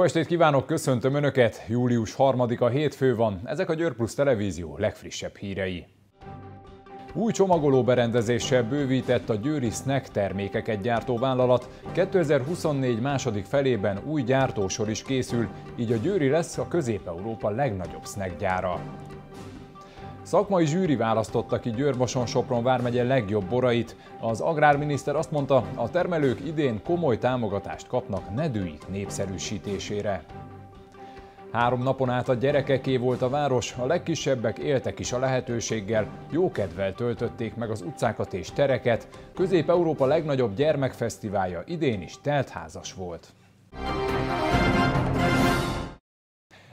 Jó estét kívánok, köszöntöm Önöket! Július 3-a hétfő van, ezek a Győr Plus Televízió legfrissebb hírei. Új csomagoló berendezéssel bővített a Győri Snack termékeket gyártó vállalat. 2024 második felében új gyártósor is készül, így a Győri lesz a Közép-Európa legnagyobb snack gyára. Szakmai zsűri választotta ki Győr-Moson-Sopron vármegye legjobb borait. Az agrárminiszter azt mondta, a termelők idén komoly támogatást kapnak nedőik népszerűsítésére. Három napon át a gyerekeké volt a város, a legkisebbek éltek is a lehetőséggel, jókedvel töltötték meg az utcákat és tereket. Közép-Európa legnagyobb gyermekfesztiválja idén is teltházas volt.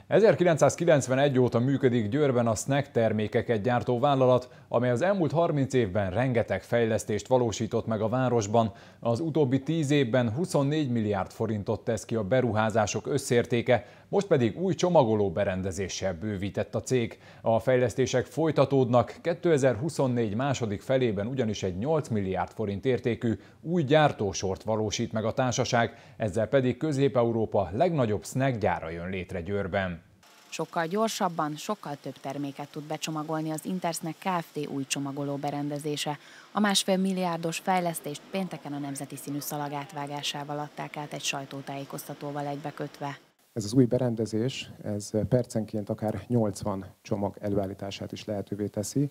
1991 óta működik Győrben a snack termékeket gyártó vállalat, amely az elmúlt 30 évben rengeteg fejlesztést valósított meg a városban. Az utóbbi 10 évben 24 milliárd forintot tesz ki a beruházások összértéke, most pedig új csomagoló berendezéssel bővített a cég. A fejlesztések folytatódnak, 2024 második felében ugyanis egy 8 milliárd forint értékű új gyártósort valósít meg a társaság, ezzel pedig Közép-Európa legnagyobb snack gyára jön létre Győrben. Sokkal gyorsabban, sokkal több terméket tud becsomagolni az Intersnek Kft. új csomagoló berendezése. A másfél milliárdos fejlesztést pénteken a nemzeti színű szalag átvágásával adták át egy sajtótájékoztatóval egybekötve. Ez az új berendezés, ez percenként akár 80 csomag előállítását is lehetővé teszi.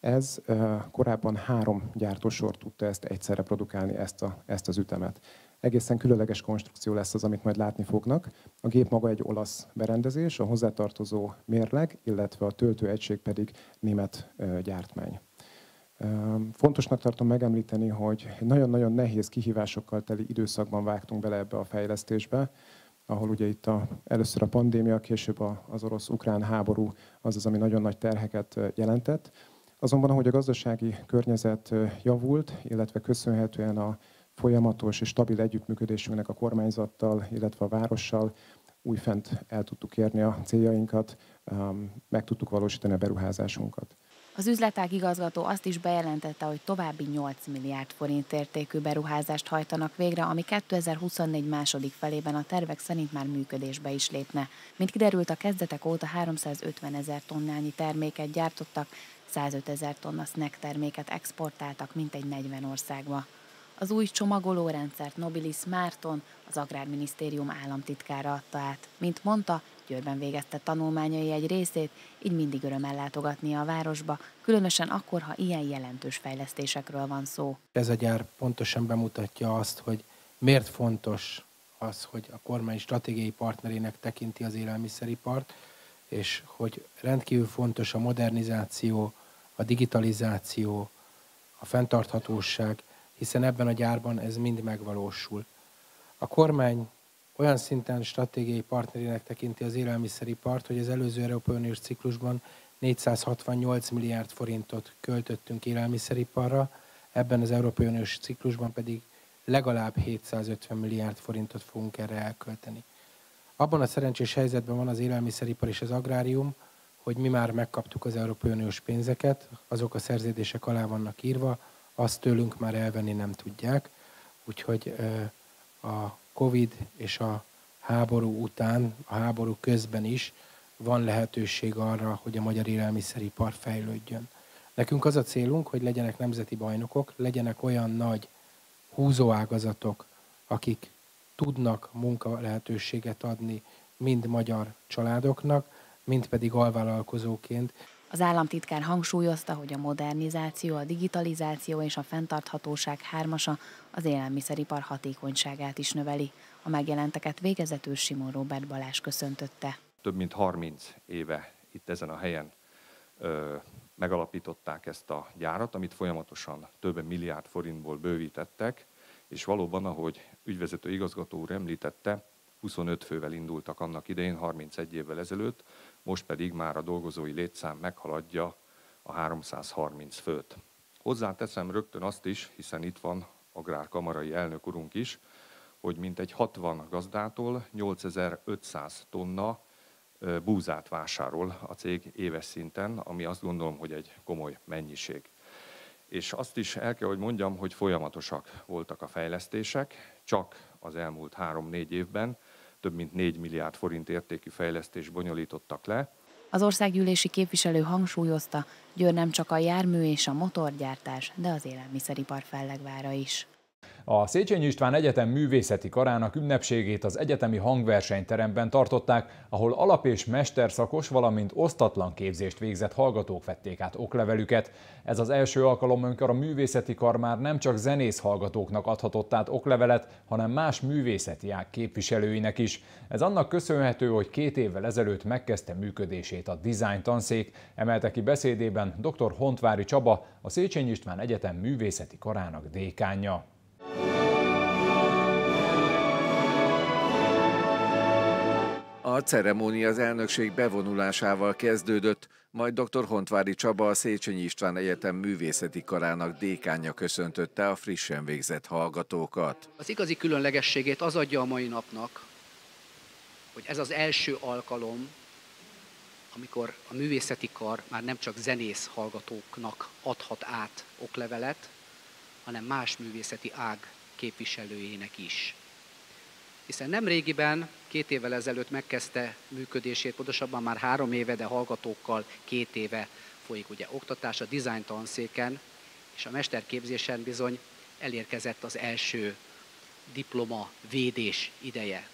Ez korábban három gyártósor tudta ezt egyszerre produkálni, ezt, a, ezt az ütemet. Egészen különleges konstrukció lesz az, amit majd látni fognak. A gép maga egy olasz berendezés, a hozzátartozó mérleg, illetve a töltőegység pedig német gyártmány. Fontosnak tartom megemlíteni, hogy nagyon-nagyon nehéz kihívásokkal teli időszakban vágtunk bele ebbe a fejlesztésbe, ahol ugye itt a, először a pandémia, később az orosz-ukrán háború az az, ami nagyon nagy terheket jelentett. Azonban, ahogy a gazdasági környezet javult, illetve köszönhetően a folyamatos és stabil együttműködésünknek a kormányzattal, illetve a várossal újfent el tudtuk érni a céljainkat, meg tudtuk valósítani a beruházásunkat. Az üzletág igazgató azt is bejelentette, hogy további 8 milliárd forint értékű beruházást hajtanak végre, ami 2024 második felében a tervek szerint már működésbe is lépne. Mint kiderült, a kezdetek óta 350 ezer tonnányi terméket gyártottak, 105 ezer tonna snack terméket exportáltak mintegy 40 országba. Az új csomagolórendszert Nobilis Márton, az Agrárminisztérium államtitkára adta át. Mint mondta, Győrben végezte tanulmányai egy részét, így mindig örömmel látogatni a városba, különösen akkor, ha ilyen jelentős fejlesztésekről van szó. Ez a gyár pontosan bemutatja azt, hogy miért fontos az, hogy a kormány stratégiai partnerének tekinti az élelmiszeripart, és hogy rendkívül fontos a modernizáció, a digitalizáció, a fenntarthatóság, hiszen ebben a gyárban ez mind megvalósul. A kormány olyan szinten stratégiai partnerének tekinti az élelmiszeripart, hogy az előző Európai Uniós ciklusban 468 milliárd forintot költöttünk élelmiszeriparra, ebben az Európai Uniós ciklusban pedig legalább 750 milliárd forintot fogunk erre elkölteni. Abban a szerencsés helyzetben van az élelmiszeripar és az agrárium, hogy mi már megkaptuk az Európai Uniós pénzeket, azok a szerződések alá vannak írva, azt tőlünk már elvenni nem tudják, úgyhogy a Covid és a háború után, a háború közben is van lehetőség arra, hogy a magyar élelmiszeripar fejlődjön. Nekünk az a célunk, hogy legyenek nemzeti bajnokok, legyenek olyan nagy húzóágazatok, akik tudnak munka lehetőséget adni mind magyar családoknak, mind pedig alvállalkozóként. Az államtitkár hangsúlyozta, hogy a modernizáció, a digitalizáció és a fenntarthatóság hármasa az élelmiszeripar hatékonyságát is növeli. A megjelenteket végezetül Simon Robert Balázs köszöntötte. Több mint 30 éve itt ezen a helyen ö, megalapították ezt a gyárat, amit folyamatosan több milliárd forintból bővítettek, és valóban, ahogy ügyvezető igazgató úr említette, 25 fővel indultak annak idején, 31 évvel ezelőtt, most pedig már a dolgozói létszám meghaladja a 330 főt. Hozzáteszem rögtön azt is, hiszen itt van agrárkamarai elnök urunk is, hogy mintegy 60 gazdától 8500 tonna búzát vásárol a cég éves szinten, ami azt gondolom, hogy egy komoly mennyiség. És azt is el kell, hogy mondjam, hogy folyamatosak voltak a fejlesztések, csak az elmúlt három-négy évben több mint 4 milliárd forint értékű fejlesztést bonyolítottak le. Az országgyűlési képviselő hangsúlyozta, Győr nem csak a jármű és a motorgyártás, de az élelmiszeripar fellegvára is. A Széchenyi István Egyetem művészeti karának ünnepségét az egyetemi hangversenyteremben tartották, ahol alap- és mesterszakos, valamint osztatlan képzést végzett hallgatók vették át oklevelüket. Ez az első alkalom, amikor a művészeti kar már nem csak zenész hallgatóknak adhatott át oklevelet, hanem más művészeti ág képviselőinek is. Ez annak köszönhető, hogy két évvel ezelőtt megkezdte működését a Design tanszék, emelte ki beszédében dr. Hontvári Csaba, a Széchenyi István Egyetem művészeti karának dékánja. A ceremónia az elnökség bevonulásával kezdődött, majd dr. Hontvári Csaba a Széchenyi István Egyetem művészeti karának dékánja köszöntötte a frissen végzett hallgatókat. Az igazi különlegességét az adja a mai napnak, hogy ez az első alkalom, amikor a művészeti kar már nem csak zenész hallgatóknak adhat át oklevelet, hanem más művészeti ág képviselőjének is hiszen nem régiben, két évvel ezelőtt megkezdte működését, pontosabban már három éve, de hallgatókkal két éve folyik ugye oktatás a design tanszéken, és a mesterképzésen bizony elérkezett az első diploma védés ideje.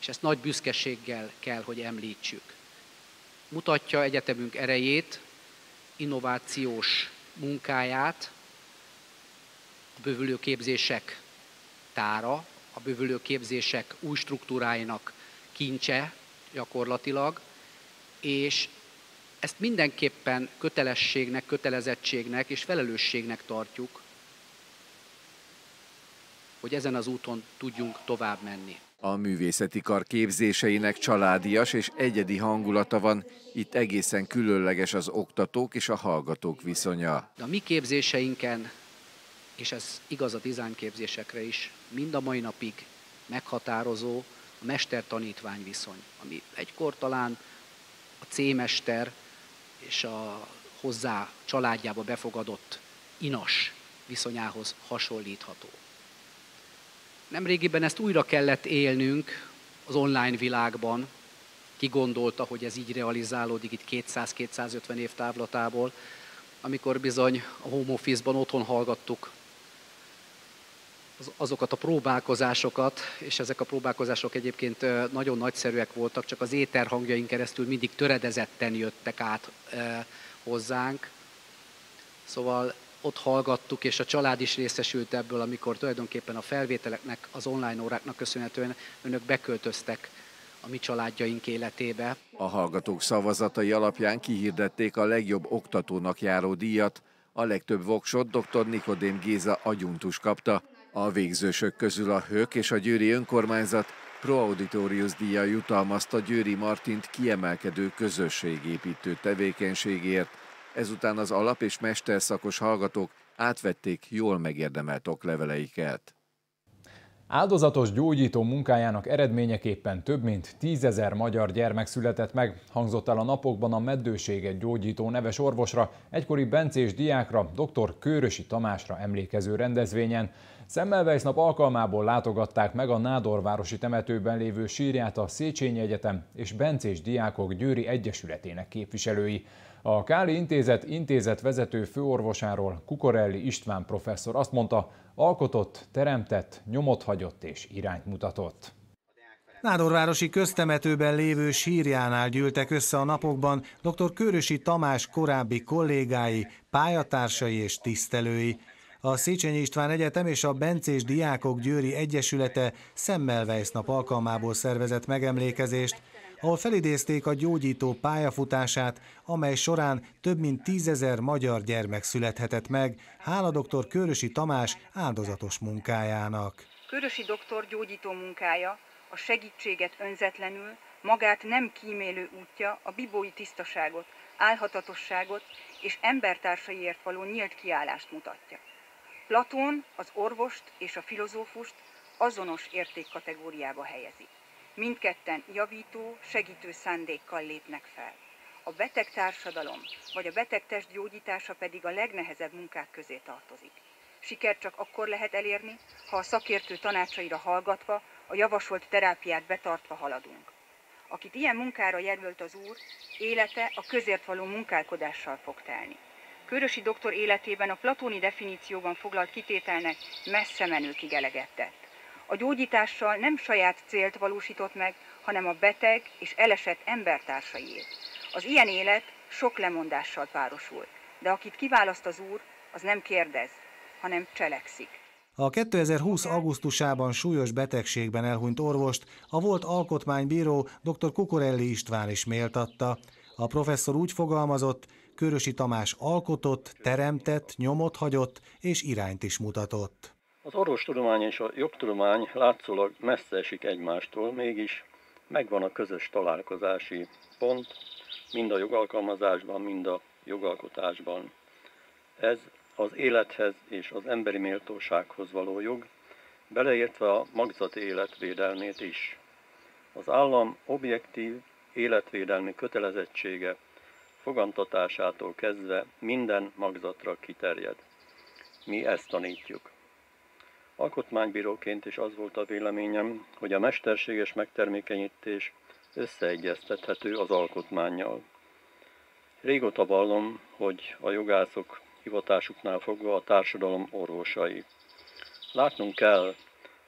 És ezt nagy büszkeséggel kell, hogy említsük. Mutatja egyetemünk erejét, innovációs munkáját, a bővülő képzések tára, a bővülő képzések új struktúráinak kincse gyakorlatilag, és ezt mindenképpen kötelességnek, kötelezettségnek és felelősségnek tartjuk, hogy ezen az úton tudjunk tovább menni. A művészeti kar képzéseinek családias és egyedi hangulata van, itt egészen különleges az oktatók és a hallgatók viszonya. De a mi képzéseinken és ez igaz a dizájnképzésekre is, mind a mai napig meghatározó a mester-tanítvány viszony, ami egykor talán a C-mester és a hozzá családjába befogadott inas viszonyához hasonlítható. Nemrégiben ezt újra kellett élnünk az online világban, ki gondolta, hogy ez így realizálódik itt 200-250 év távlatából, amikor bizony a home office-ban otthon hallgattuk azokat a próbálkozásokat, és ezek a próbálkozások egyébként nagyon nagyszerűek voltak, csak az éterhangjaink keresztül mindig töredezetten jöttek át hozzánk. Szóval ott hallgattuk, és a család is részesült ebből, amikor tulajdonképpen a felvételeknek, az online óráknak köszönhetően önök beköltöztek a mi családjaink életébe. A hallgatók szavazatai alapján kihirdették a legjobb oktatónak járó díjat, a legtöbb voksot dr. Nikodém Géza agyuntus kapta, a végzősök közül a Hök és a Győri Önkormányzat Pro díja jutalmazta Győri Martint kiemelkedő közösségépítő tevékenységért, ezután az alap- és mesterszakos hallgatók átvették jól megérdemelt okleveleiket. Áldozatos gyógyító munkájának eredményeképpen több mint tízezer magyar gyermek született meg, hangzott el a napokban a meddőséget gyógyító neves orvosra, egykori bencés diákra, dr. Kőrösi Tamásra emlékező rendezvényen. Semmelweis nap alkalmából látogatták meg a Nádorvárosi temetőben lévő sírját a Széchenyi Egyetem és Bencés Diákok Győri Egyesületének képviselői. A Káli Intézet intézet vezető főorvosáról Kukorelli István professzor azt mondta, alkotott, teremtett, nyomot hagyott és irányt mutatott. Nádorvárosi köztemetőben lévő sírjánál gyűltek össze a napokban dr. Körösi Tamás korábbi kollégái, pályatársai és tisztelői. A Széchenyi István Egyetem és a Bencés Diákok Győri Egyesülete Semmelweis nap alkalmából szervezett megemlékezést, ahol felidézték a gyógyító pályafutását, amely során több mint tízezer magyar gyermek születhetett meg, hála dr. Körösi Tamás áldozatos munkájának. Körösi doktor gyógyító munkája, a segítséget önzetlenül, magát nem kímélő útja a bibói tisztaságot, álhatatosságot és embertársaiért való nyílt kiállást mutatja. Platón az orvost és a filozófust azonos értékkategóriába helyezi. Mindketten javító, segítő szándékkal lépnek fel. A beteg társadalom vagy a beteg test gyógyítása pedig a legnehezebb munkák közé tartozik. Sikert csak akkor lehet elérni, ha a szakértő tanácsaira hallgatva a javasolt terápiát betartva haladunk. Akit ilyen munkára jelölt az úr, élete a közért való munkálkodással fog telni. Körösi doktor életében a platóni definícióban foglalt kitételnek messze menőkig eleget tett. A gyógyítással nem saját célt valósított meg, hanem a beteg és elesett embertársaiét. Az ilyen élet sok lemondással párosul, de akit kiválaszt az Úr, az nem kérdez, hanem cselekszik. A 2020. augusztusában súlyos betegségben elhunyt orvost a volt alkotmánybíró dr. Kukorelli István is méltatta. A professzor úgy fogalmazott, Körösi Tamás alkotott, teremtett, nyomot hagyott és irányt is mutatott. Az orvostudomány és a jogtudomány látszólag messze esik egymástól, mégis megvan a közös találkozási pont, mind a jogalkalmazásban, mind a jogalkotásban. Ez az élethez és az emberi méltósághoz való jog, beleértve a magzati életvédelmét is. Az állam objektív életvédelmi kötelezettsége fogantatásától kezdve minden magzatra kiterjed. Mi ezt tanítjuk. Alkotmánybíróként is az volt a véleményem, hogy a mesterséges megtermékenyítés összeegyeztethető az alkotmányjal. Régóta vallom, hogy a jogászok hivatásuknál fogva a társadalom orvosai. Látnunk kell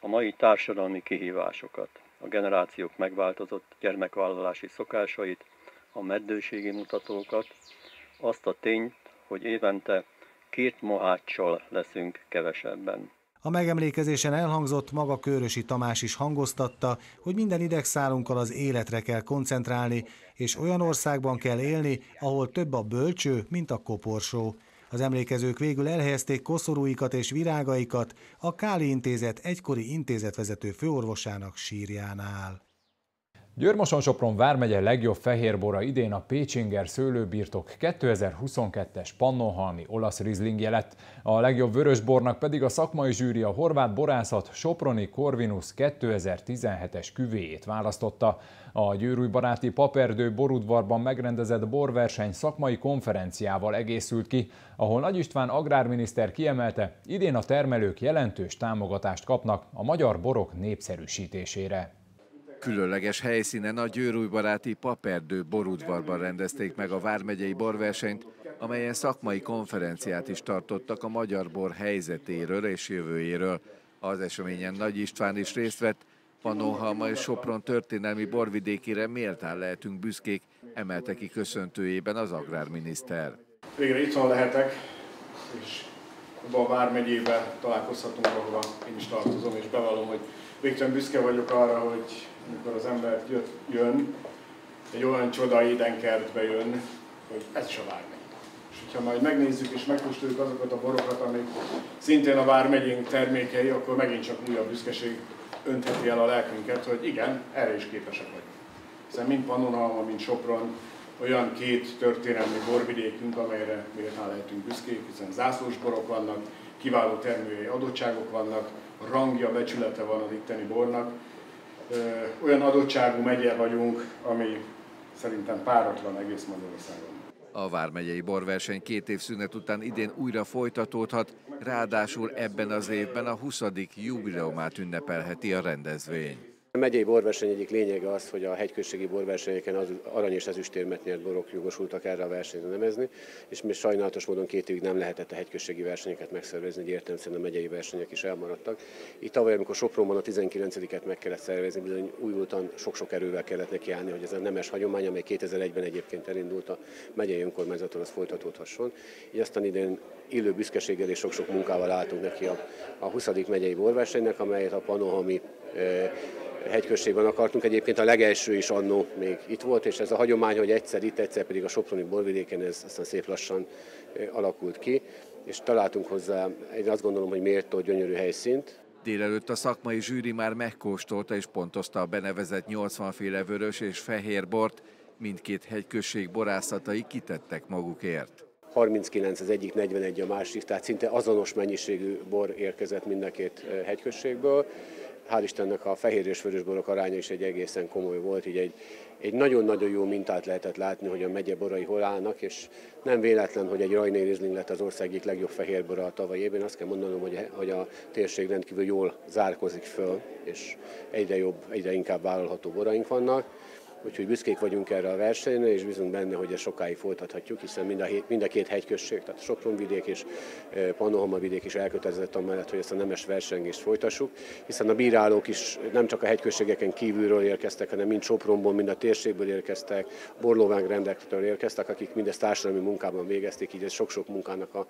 a mai társadalmi kihívásokat, a generációk megváltozott gyermekvállalási szokásait, a meddőségi mutatókat, azt a tényt, hogy évente két moháccsal leszünk kevesebben. A megemlékezésen elhangzott, maga Körösi Tamás is hangoztatta, hogy minden idegszálunkkal az életre kell koncentrálni, és olyan országban kell élni, ahol több a bölcső, mint a koporsó. Az emlékezők végül elhelyezték koszorúikat és virágaikat a Káli Intézet egykori intézetvezető főorvosának sírjánál. Győrmoson-Sopron vármegye legjobb fehérbora idén a Pécsinger szőlőbirtok 2022-es Pannonhalmi olasz rizlingje lett. A legjobb vörösbornak pedig a szakmai zsűri a horvát borászat Soproni Corvinus 2017-es küvéjét választotta. A győrújbaráti Paperdő borudvarban megrendezett borverseny szakmai konferenciával egészült ki, ahol Nagy István agrárminiszter kiemelte, idén a termelők jelentős támogatást kapnak a magyar borok népszerűsítésére. Különleges helyszínen a Győrújbaráti Paperdő borudvarban rendezték meg a Vármegyei borversenyt, amelyen szakmai konferenciát is tartottak a magyar bor helyzetéről és jövőjéről. Az eseményen Nagy István is részt vett, Pannonhalma és Sopron történelmi borvidékére méltán lehetünk büszkék, emelte ki köszöntőjében az agrárminiszter. Végre itthon lehetek, és abban a Vármegyében találkozhatunk, ahova én is tartozom, és bevallom, hogy végtelen büszke vagyok arra, hogy amikor az ember jött, jön, egy olyan csoda édenkertbe jön, hogy ez a Vármegy. És hogyha majd megnézzük és megkóstoljuk azokat a borokat, amik szintén a Vármegyénk termékei, akkor megint csak újabb büszkeség öntheti el a lelkünket, hogy igen, erre is képesek vagyunk. Hiszen mind Pannonhalma, mind Sopron olyan két történelmi borvidékünk, amelyre méltán lehetünk büszkék, hiszen zászlós borok vannak, kiváló termői adottságok vannak, rangja, becsülete van az itteni bornak, olyan adottságú megye vagyunk, ami szerintem páratlan egész Magyarországon. A Vármegyei borverseny két év szünet után idén újra folytatódhat, ráadásul ebben az évben a 20. jubileumát ünnepelheti a rendezvény. A megyei borverseny egyik lényege az, hogy a hegyközségi borversenyeken az arany és ezüstérmet nyert borok jogosultak erre a versenyre nevezni, és mi sajnálatos módon két évig nem lehetett a hegyközségi versenyeket megszervezni, egy értelemszerűen a megyei versenyek is elmaradtak. Itt tavaly, amikor Sopronban a 19-et meg kellett szervezni, bizony újultan sok-sok erővel kellett nekiállni, hogy ez a nemes hagyomány, amely 2001-ben egyébként elindult a megyei önkormányzaton, az folytatódhasson. Így aztán idén illő büszkeséggel és sok-sok munkával álltunk neki a, a 20. megyei borversenynek, amelyet a Panohami eh, hegyközségben akartunk. Egyébként a legelső is annó még itt volt, és ez a hagyomány, hogy egyszer itt, egyszer pedig a Soproni borvidéken, ez aztán szép lassan alakult ki, és találtunk hozzá, én azt gondolom, hogy méltó, gyönyörű helyszínt, Délelőtt a szakmai zsűri már megkóstolta és pontozta a benevezett 80 féle vörös és fehér bort, mindkét hegyközség borászatai kitettek magukért. 39 az egyik, 41 a másik, tehát szinte azonos mennyiségű bor érkezett mind a két hegyközségből hál' Istennek a fehér és vörösborok aránya is egy egészen komoly volt, így egy, egy nagyon-nagyon jó mintát lehetett látni, hogy a megye borai hol állnak, és nem véletlen, hogy egy Rajné Riesling lett az ország egyik legjobb fehérbora a tavaly évben. Azt kell mondanom, hogy, hogy a térség rendkívül jól zárkozik föl, és egyre jobb, egyre inkább vállalható boraink vannak. Úgyhogy büszkék vagyunk erre a versenyre, és bízunk benne, hogy ezt sokáig folytathatjuk, hiszen mind a, mind a két hegyközség, tehát Sopron vidék és Panohama vidék is elkötelezett amellett, hogy ezt a nemes versengést folytassuk, hiszen a bírálók is nem csak a hegyközségeken kívülről érkeztek, hanem mind Sopronból, mind a térségből érkeztek, Borlóvánk rendektől érkeztek, akik mindezt társadalmi munkában végezték, így ez sok-sok munkának a,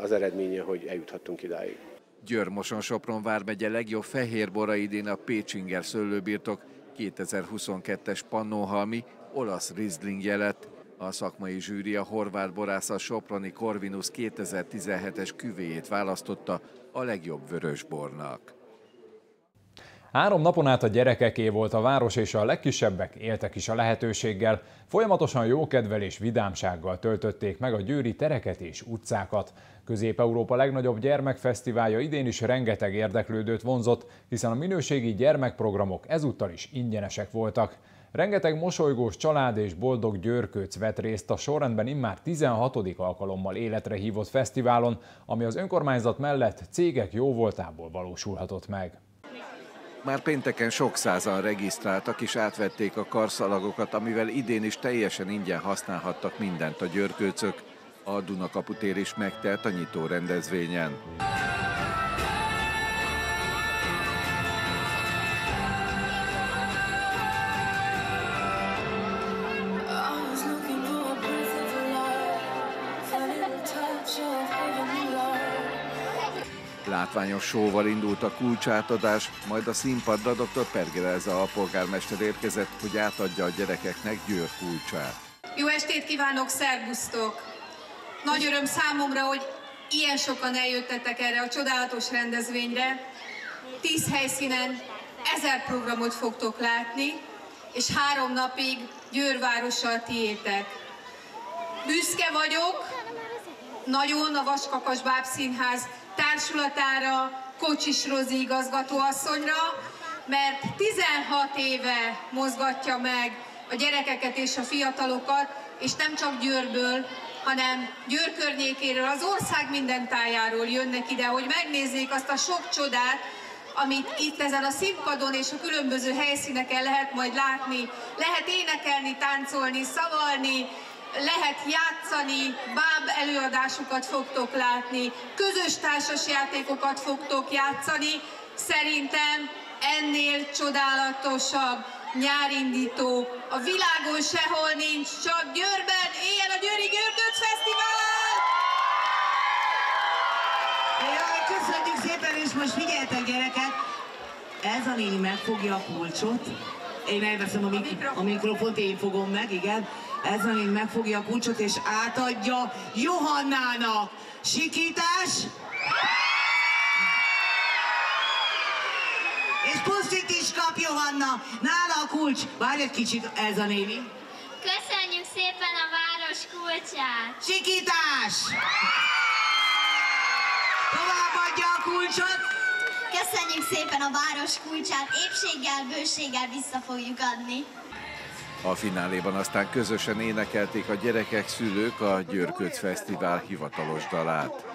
az eredménye, hogy eljuthattunk idáig. Győr-Moson Sopron vármegye legjobb fehérbora idén a Pécsinger szőlőbirtok, 2022-es Pannonhalmi olasz Riesling jelet. A szakmai zsűri a horvát borász Soproni Corvinus 2017-es küvéjét választotta a legjobb vörösbornak. Három napon át a gyerekeké volt a város, és a legkisebbek éltek is a lehetőséggel. Folyamatosan jókedvel és vidámsággal töltötték meg a győri tereket és utcákat. Közép-Európa legnagyobb gyermekfesztiválja idén is rengeteg érdeklődőt vonzott, hiszen a minőségi gyermekprogramok ezúttal is ingyenesek voltak. Rengeteg mosolygós család és boldog győrkőc vett részt a sorrendben immár 16. alkalommal életre hívott fesztiválon, ami az önkormányzat mellett cégek jóvoltából valósulhatott meg. Már pénteken sok százan regisztráltak és átvették a karszalagokat, amivel idén is teljesen ingyen használhattak mindent a györkőcök. A Dunakaputér is megtelt a nyitó rendezvényen. Látványos sóval indult a kulcsátadás, majd a színpadra dr. Pergereza a polgármester érkezett, hogy átadja a gyerekeknek Győr kulcsát. Jó estét kívánok, szervusztok! Nagy öröm számomra, hogy ilyen sokan eljöttetek erre a csodálatos rendezvényre. Tíz helyszínen ezer programot fogtok látni, és három napig Győrvárossal tiétek. Büszke vagyok, nagyon a Vaskakas Bábszínház társulatára, Kocsis Rozi igazgatóasszonyra, mert 16 éve mozgatja meg a gyerekeket és a fiatalokat, és nem csak Győrből, hanem Győr környékéről, az ország minden tájáról jönnek ide, hogy megnézzék azt a sok csodát, amit itt ezen a színpadon és a különböző helyszíneken lehet majd látni. Lehet énekelni, táncolni, szavalni, lehet játszani, báb előadásokat fogtok látni, közös társas játékokat fogtok játszani. Szerintem ennél csodálatosabb nyárindító a világon sehol nincs, csak Győrben, éljen a Győri Gördőc Fesztivál! Jaj, köszönjük szépen, és most figyeljetek gyerekek, ez a néni megfogja a kulcsot, én elveszem a, mik- a mikrofont, én fogom meg, igen. Ez a néni megfogja a kulcsot, és átadja Johannának. Sikítás! És pusztit is kap Johanna. Nála a kulcs. Várj egy kicsit, ez a néni. Köszönjük szépen a város kulcsát! Sikítás! Továbbadja a kulcsot. Köszönjük szépen a város kulcsát, épséggel, bőséggel vissza fogjuk adni. A fináléban aztán közösen énekelték a gyerekek, szülők a Győrköc Fesztivál hivatalos dalát.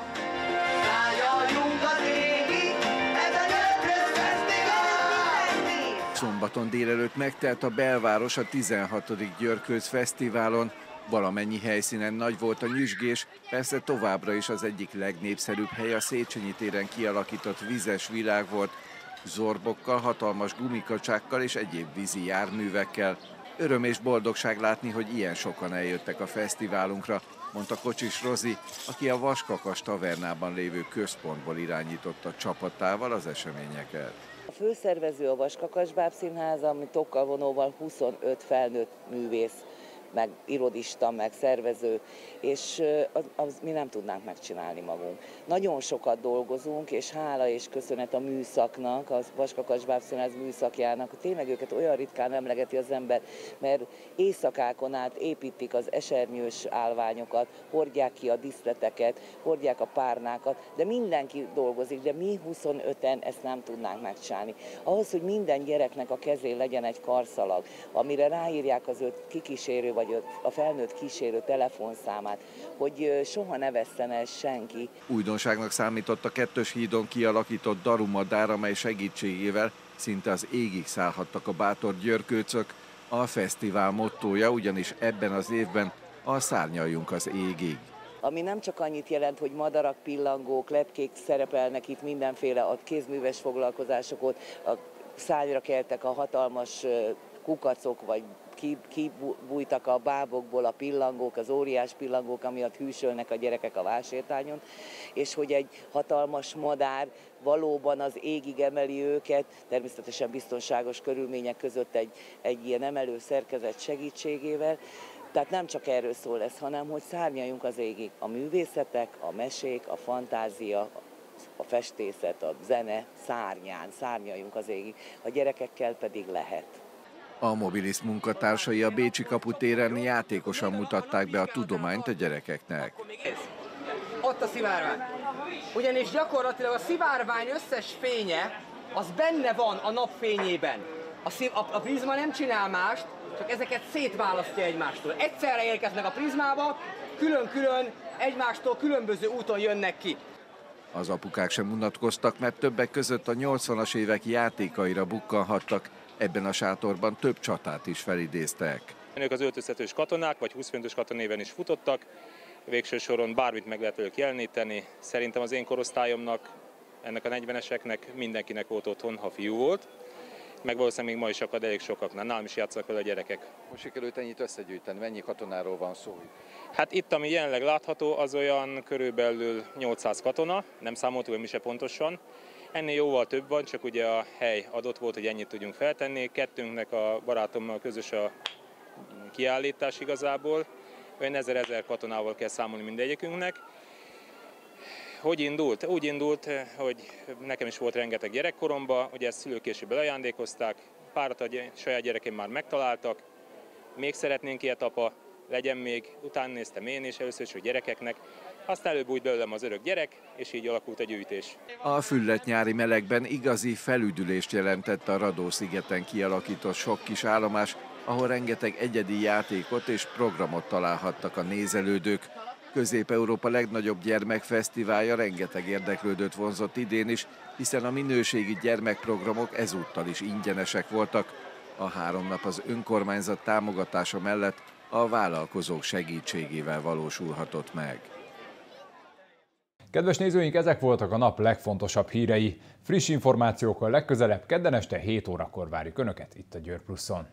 Szombaton délelőtt megtelt a belváros a 16. Györköz Fesztiválon. Valamennyi helyszínen nagy volt a nyüzsgés, persze továbbra is az egyik legnépszerűbb hely a Széchenyi téren kialakított vizes világ volt, zorbokkal, hatalmas gumikacsákkal és egyéb vízi járművekkel. Öröm és boldogság látni, hogy ilyen sokan eljöttek a fesztiválunkra, mondta Kocsis Rozi, aki a Vaskakas tavernában lévő központból irányította csapatával az eseményeket. A főszervező a Vaskakas Bábszínháza, ami tokkal vonóval 25 felnőtt művész meg irodista, meg szervező, és az, az mi nem tudnánk megcsinálni magunk. Nagyon sokat dolgozunk, és hála és köszönet a műszaknak, az Vaskakacs Bábszínház műszakjának, tényleg őket olyan ritkán emlegeti az ember, mert éjszakákon át építik az esernyős állványokat, hordják ki a diszleteket, hordják a párnákat, de mindenki dolgozik, de mi 25-en ezt nem tudnánk megcsinálni. Ahhoz, hogy minden gyereknek a kezén legyen egy karszalag, amire ráírják az öt kikísérő vagy a felnőtt kísérő telefonszámát, hogy soha ne vesszen el senki. Újdonságnak számított a kettős hídon kialakított darumadár, amely segítségével szinte az égig szállhattak a bátor györkőcök. A fesztivál mottója ugyanis ebben az évben a szárnyaljunk az égig ami nem csak annyit jelent, hogy madarak, pillangók, lepkék szerepelnek itt mindenféle a kézműves foglalkozásokot, a szányra keltek a hatalmas kukacok, vagy kibújtak a bábokból a pillangók, az óriás pillangók, amiatt hűsölnek a gyerekek a vásétányon, és hogy egy hatalmas madár valóban az égig emeli őket, természetesen biztonságos körülmények között egy, egy ilyen emelő szerkezet segítségével, tehát nem csak erről szól ez, hanem hogy szárnyaljunk az égig. A művészetek, a mesék, a fantázia, a festészet, a zene szárnyán, szárnyaljunk az égig. A gyerekekkel pedig lehet. A Mobilis munkatársai a Bécsi kaputéren játékosan mutatták be a tudományt a gyerekeknek. Ott a szivárvány. Ugyanis gyakorlatilag a szivárvány összes fénye az benne van a napfényében. A, szív, a, a prizma nem csinál mást, csak ezeket szétválasztja egymástól. Egyszerre érkeznek a prizmába, külön-külön egymástól különböző úton jönnek ki. Az apukák sem unatkoztak, mert többek között a 80-as évek játékaira bukkanhattak, ebben a sátorban több csatát is felidéztek. Ők az öltöztetős katonák, vagy 20 fontos katonéven is futottak, végső soron bármit meg lehet velük jeleníteni. Szerintem az én korosztályomnak, ennek a 40-eseknek mindenkinek volt otthon, ha fiú volt meg valószínűleg még ma is akad elég sokaknál. Nálam is játszanak vele a gyerekek. Most sikerült ennyit összegyűjteni, mennyi katonáról van szó? Hát itt, ami jelenleg látható, az olyan körülbelül 800 katona, nem számoltuk mi se pontosan. Ennél jóval több van, csak ugye a hely adott volt, hogy ennyit tudjunk feltenni. Kettőnknek a barátommal közös a kiállítás igazából. Olyan ezer-ezer katonával kell számolni mindegyikünknek hogy indult? Úgy indult, hogy nekem is volt rengeteg gyerekkoromban, ugye ezt szülők később ajándékozták, párat a saját gyerekeim már megtaláltak, még szeretnénk ilyet apa, legyen még, utána néztem én is először is, hogy gyerekeknek, aztán előbb úgy belőlem az örök gyerek, és így alakult a gyűjtés. A füllet nyári melegben igazi felüdülést jelentett a Radó-szigeten kialakított sok kis állomás, ahol rengeteg egyedi játékot és programot találhattak a nézelődők. Közép-Európa legnagyobb gyermekfesztiválja rengeteg érdeklődőt vonzott idén is, hiszen a minőségi gyermekprogramok ezúttal is ingyenesek voltak. A három nap az önkormányzat támogatása mellett a vállalkozók segítségével valósulhatott meg. Kedves nézőink, ezek voltak a nap legfontosabb hírei. Friss információkkal legközelebb kedden este 7 órakor várjuk Önöket itt a Győr Pluszon.